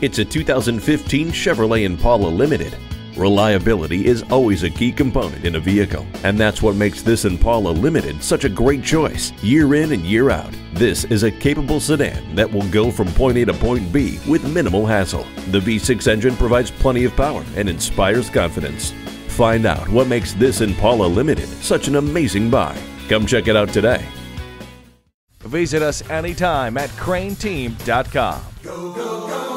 It's a 2015 Chevrolet Impala Limited. Reliability is always a key component in a vehicle, and that's what makes this Impala Limited such a great choice, year in and year out. This is a capable sedan that will go from point A to point B with minimal hassle. The V6 engine provides plenty of power and inspires confidence. Find out what makes this Impala Limited such an amazing buy. Come check it out today. Visit us anytime at crainteam.com. Go, go,